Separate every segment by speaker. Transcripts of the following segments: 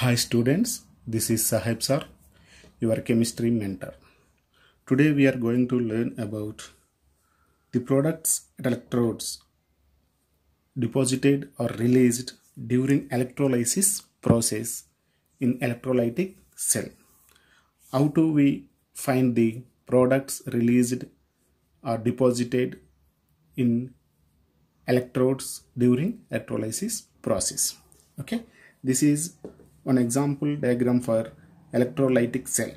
Speaker 1: Hi students, this is Saheb sir, your chemistry mentor. Today we are going to learn about the products at electrodes deposited or released during electrolysis process in electrolytic cell. How do we find the products released or deposited in electrodes during electrolysis process okay this is one example diagram for electrolytic cell.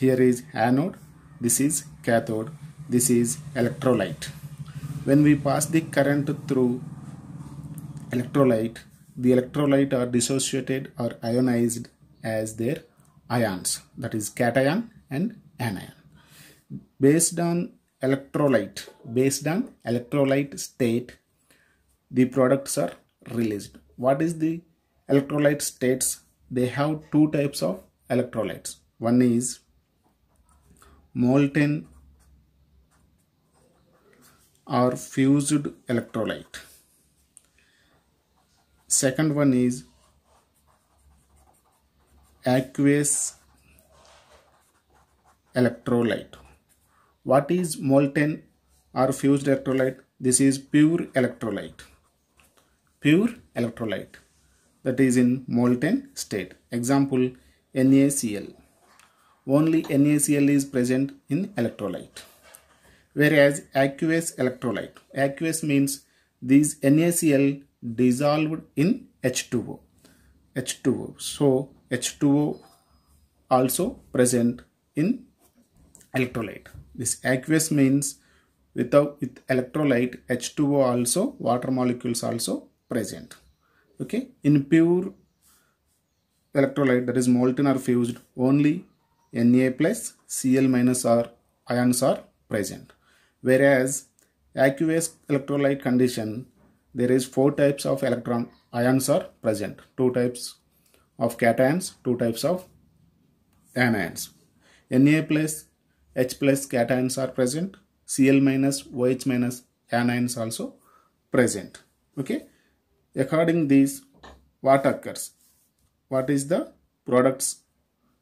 Speaker 1: Here is anode. This is cathode. This is electrolyte. When we pass the current through electrolyte the electrolyte are dissociated or ionized as their ions. That is cation and anion. Based on electrolyte based on electrolyte state the products are released. What is the electrolyte states they have two types of electrolytes. One is molten or fused electrolyte. Second one is aqueous electrolyte. What is molten or fused electrolyte? This is pure electrolyte. Pure electrolyte that is in molten state. Example NaCl only NaCl is present in electrolyte. Whereas aqueous electrolyte. Aqueous means these NaCl dissolved in H2O H2O so H2O also present in electrolyte. This aqueous means without with electrolyte H2O also water molecules also present okay? In pure electrolyte that is molten or fused only Na plus Cl minus or ions are present. Whereas aqueous electrolyte condition there is four types of electron ions are present. Two types of cations two types of anions. Na plus H plus cations are present. Cl minus OH minus anions also present. Okay according these what occurs? What is the products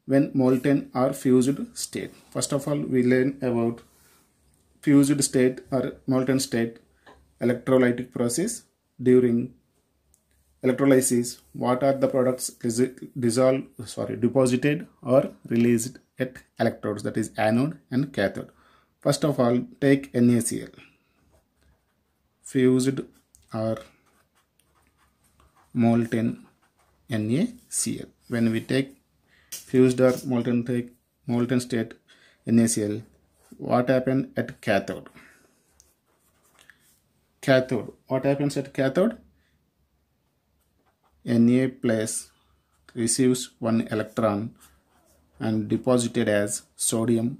Speaker 1: when molten or fused state? First of all we learn about fused state or molten state electrolytic process during electrolysis. What are the products dissolved sorry deposited or released at electrodes that is anode and cathode? First of all take NaCl fused or molten NaCl. When we take fused or molten take molten state NaCl, what happens at cathode? Cathode. What happens at cathode? Na plus receives one electron and deposited as sodium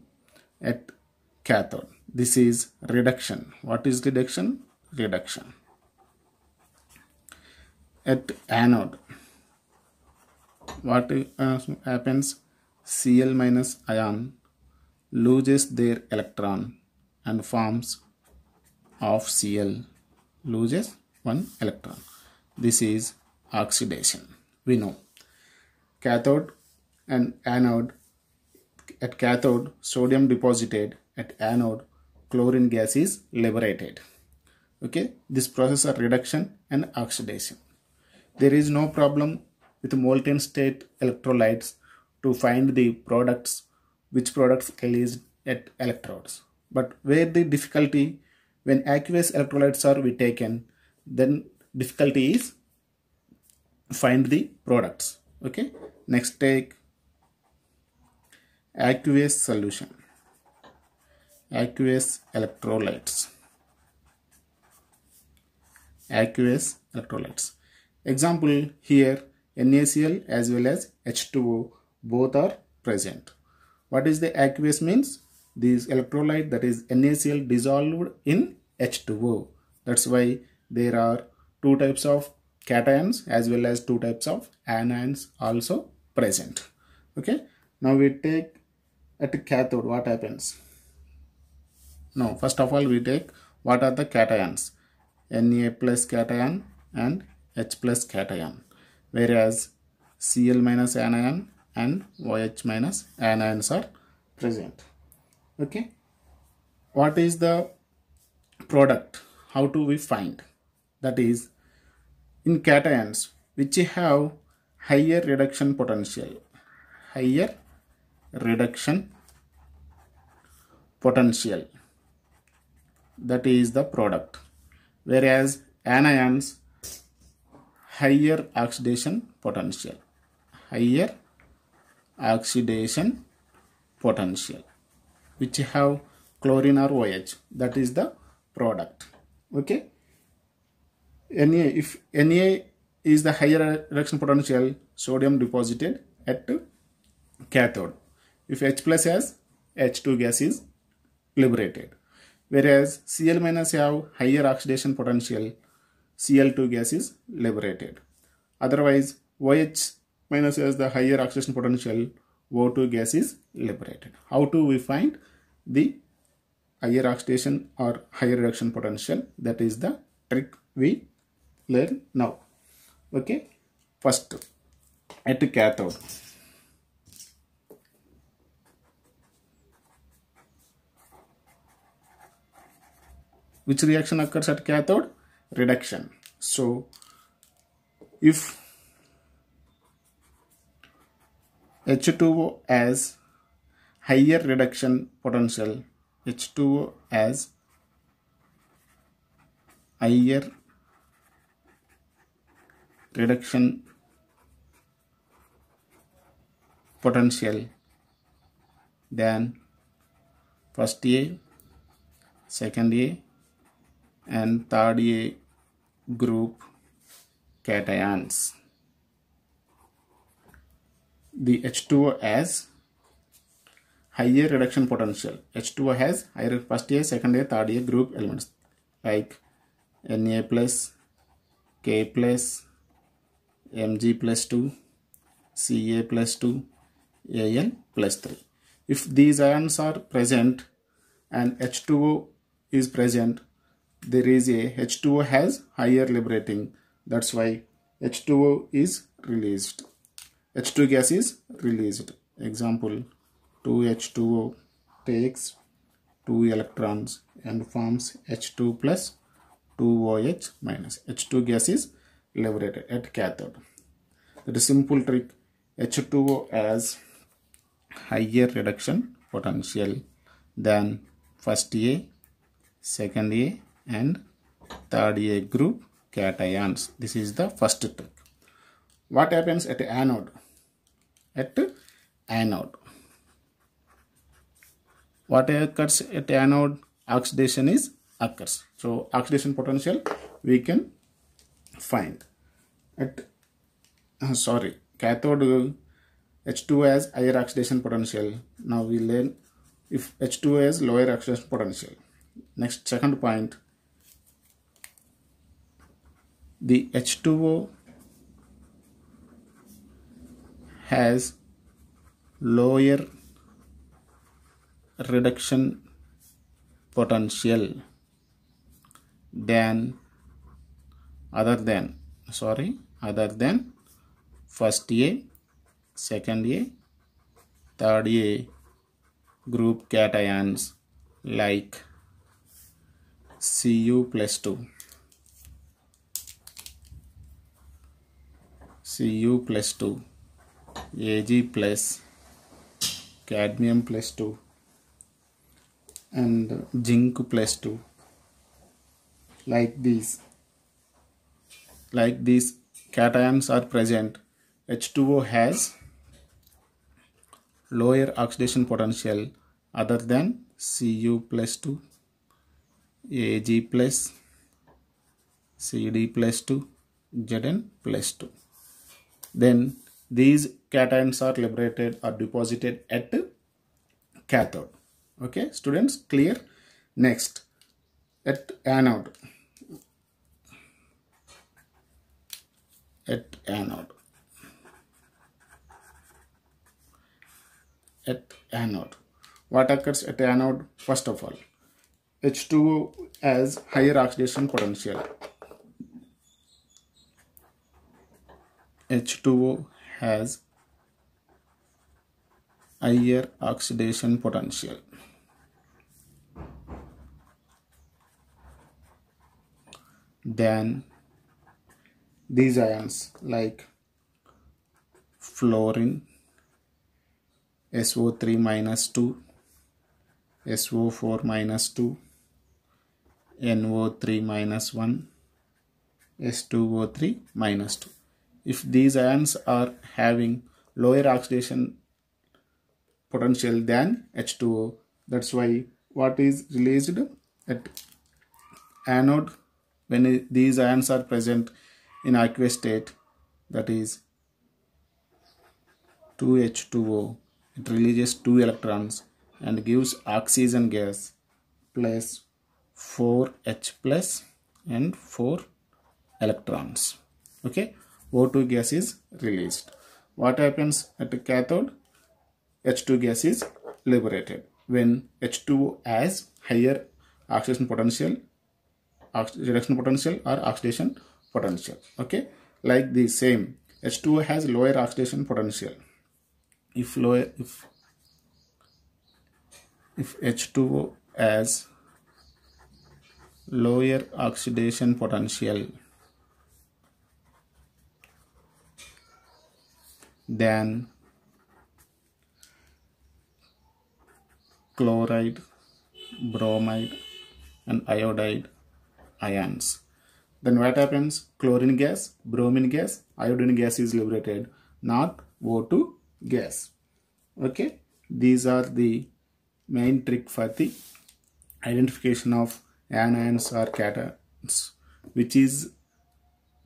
Speaker 1: at cathode. This is reduction. What is reduction? Reduction at anode. What uh, happens? Cl minus ion loses their electron and forms of Cl loses one electron. This is oxidation. We know. Cathode and anode at cathode sodium deposited at anode chlorine gas is liberated. Okay? This process of reduction and oxidation there is no problem with molten state electrolytes to find the products which products released at electrodes. But where the difficulty when aqueous electrolytes are be taken then difficulty is find the products. Okay? Next take. Aqueous solution. Aqueous electrolytes. Aqueous electrolytes Example here NaCl as well as H2O both are present. What is the aqueous means? This electrolyte that is NaCl dissolved in H2O. That's why there are two types of cations as well as two types of anions also present. Okay. Now we take at cathode what happens? Now first of all we take what are the cations? Na plus cation and H plus cation whereas Cl minus anion and OH minus anions are present. Okay. What is the product? How do we find? That is in cations which have higher reduction potential. Higher reduction potential. That is the product. Whereas anions higher oxidation potential. Higher oxidation potential which have chlorine or OH that is the product. Okay? Na if Na is the higher reduction potential sodium deposited at cathode. If H plus has H2 gas is liberated. Whereas Cl minus have higher oxidation potential Cl2 gas is liberated otherwise OH minus has the higher oxidation potential O2 gas is liberated. How do we find the higher oxidation or higher reduction potential? That is the trick we learn now. Okay. First, at cathode. Which reaction occurs at cathode? Reduction. So, if H2O has higher reduction potential H2O has higher reduction potential than first A, second A and third A group cations the H2O has higher reduction potential. H2O has higher first year, second year, third year group elements like Na plus, K plus, Mg plus 2, Ca plus 2, Al plus 3. If these ions are present and H2O is present, there is a H2O has higher liberating. That's why H2O is released. H2 gas is released. Example 2H2O takes 2 electrons and forms H2 plus 2OH minus. H2 gas is liberated at cathode. That is simple trick. H2O has higher reduction potential than first A, second A and third A group cations. This is the first trick. What happens at anode? At anode. What occurs at anode? Oxidation is occurs. So oxidation potential we can find. At uh, sorry, cathode H2 has higher oxidation potential. Now we learn if H2 has lower oxidation potential. Next second point, the H2O has lower reduction potential than other than sorry other than first A second A third A group cations like Cu plus 2 Cu plus 2 Ag plus cadmium plus 2 and zinc plus 2 like these. Like these cations are present. H2O has lower oxidation potential other than Cu plus 2 Ag plus Cd plus 2 Zn plus 2 then these cations are liberated or deposited at cathode. Okay students clear? Next at anode. At anode. At anode. What occurs at anode? First of all H2O has higher oxidation potential H2O has higher oxidation potential. than these ions like fluorine SO3 minus 2 SO4 minus 2 NO3 minus 1 S2O3 minus 2 if these ions are having lower oxidation potential than H2O that's why what is released at anode when these ions are present in aqueous state that is 2H2O it releases 2 electrons and gives oxygen gas plus 4H plus and 4 electrons. Okay O2 gas is released. What happens at the cathode H2 gas is liberated. When H2O has higher oxidation potential reduction potential or oxidation potential. Okay? Like the same H2O has lower oxidation potential. If lower if if H2O has lower oxidation potential than chloride bromide and iodide ions. Then what happens? Chlorine gas, bromine gas, iodine gas is liberated, not O2 gas. Okay, these are the main trick for the identification of anions or cations, which is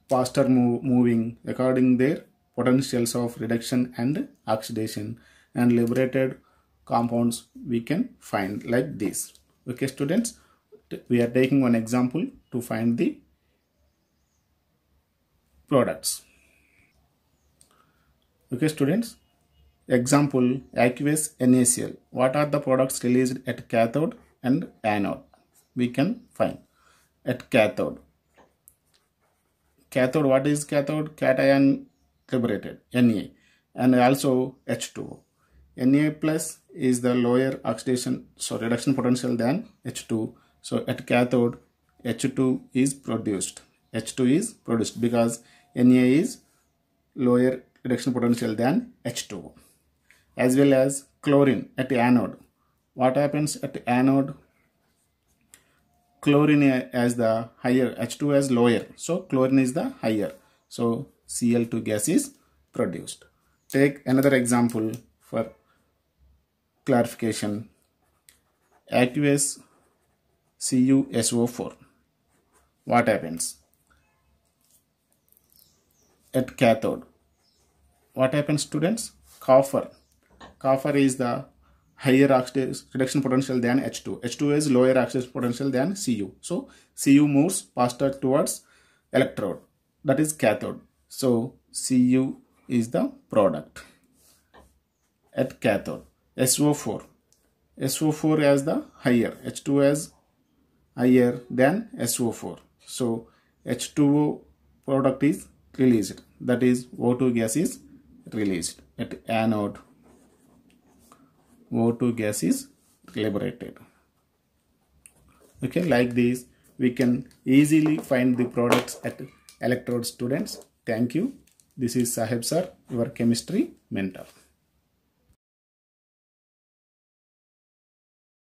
Speaker 1: faster moving according their potentials of reduction and oxidation and liberated compounds we can find like this. Okay, students we are taking one example to find the products. Okay students, example aqueous NaCl. What are the products released at cathode and anode? We can find at cathode. Cathode, what is cathode? Cation liberated, Na and also H2O. Na plus is the lower oxidation, so reduction potential than H2 so at cathode H2 is produced. H2 is produced because Na is lower reduction potential than H2. As well as chlorine at anode. What happens at anode? Chlorine as the higher, H2 as lower. So chlorine is the higher. So Cl2 gas is produced. Take another example for clarification. Aqueous CuSO4. What happens? At cathode. What happens students? Copper. Copper is the higher oxidation reduction potential than H2. H2 is lower oxidation potential than Cu. So Cu moves faster towards electrode. That is cathode. So Cu is the product at cathode. SO4. SO4 as the higher. H2 as higher than SO4. So H2O product is released. That is O2 gas is released at anode. O2 gas is liberated. Okay, like this we can easily find the products at electrode students. Thank you. This is Saheb sir, your chemistry mentor.